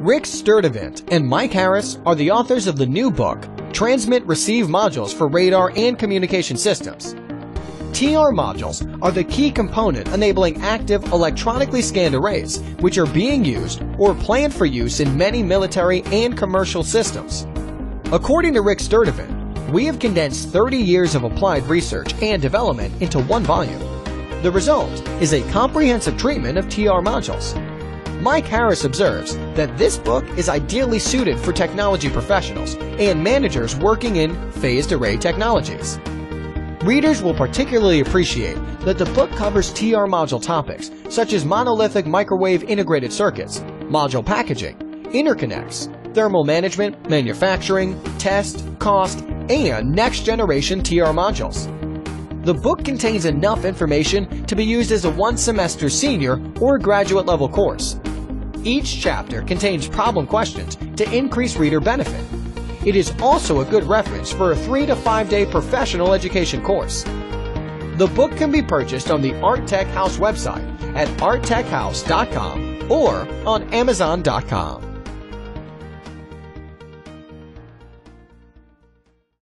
Rick Sturdivant and Mike Harris are the authors of the new book, Transmit Receive Modules for Radar and Communication Systems. TR modules are the key component enabling active electronically scanned arrays, which are being used or planned for use in many military and commercial systems. According to Rick Sturdivant, we have condensed 30 years of applied research and development into one volume. The result is a comprehensive treatment of TR modules. Mike Harris observes that this book is ideally suited for technology professionals and managers working in phased array technologies. Readers will particularly appreciate that the book covers TR module topics such as monolithic microwave integrated circuits, module packaging, interconnects, thermal management, manufacturing, test, cost, and next generation TR modules. The book contains enough information to be used as a one semester senior or graduate level course. Each chapter contains problem questions to increase reader benefit. It is also a good reference for a three to five day professional education course. The book can be purchased on the Artech House website at artechhouse.com or on amazon.com.